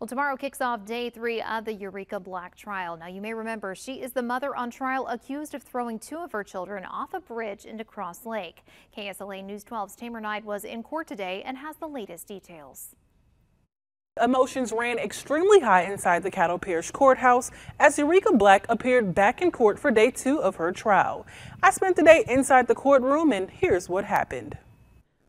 Well, tomorrow kicks off day three of the Ureka Black trial. Now, you may remember she is the mother on trial accused of throwing two of her children off a bridge into Cross Lake. KSLA News 12's Tamer Knight was in court today and has the latest details. Emotions ran extremely high inside the Caddo Parish Courthouse as Ureka Black appeared back in court for day two of her trial. I spent the day inside the courtroom and here's what happened.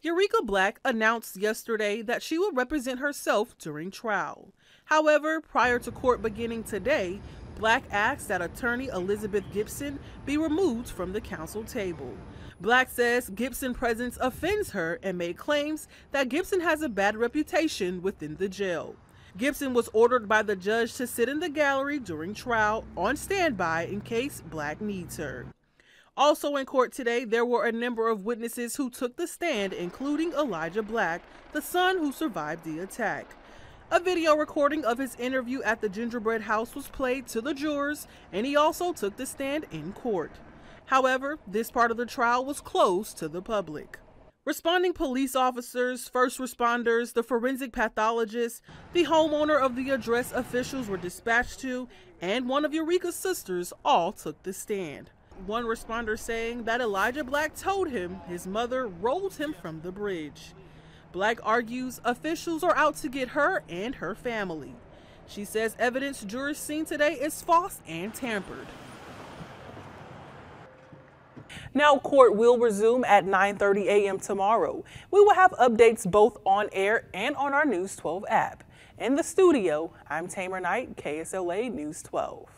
Ureka Black announced yesterday that she will represent herself during trial. However, prior to court beginning today, Black asked that attorney Elizabeth Gibson be removed from the counsel table. Black says Gibson's presence offends her and made claims that Gibson has a bad reputation within the jail. Gibson was ordered by the judge to sit in the gallery during trial on standby in case Black needs her. Also in court today, there were a number of witnesses who took the stand, including Elijah Black, the son who survived the attack. A video recording of his interview at the Gingerbread House was played to the jurors, and he also took the stand in court. However, this part of the trial was closed to the public. Responding police officers, first responders, the forensic pathologist, the homeowner of the address officials were dispatched to, and one of Ureka's sisters all took the stand. One responder saying that Elijah Black told him his mother rolled him from the bridge. Black argues officials are out to get her and her family. She says evidence jurors seen today is false and tampered. Now court will resume at 9:30 a.m. tomorrow. We will have updates both on air and on our News 12 app. In the studio, I'm Tamer Knight, KSLA News 12.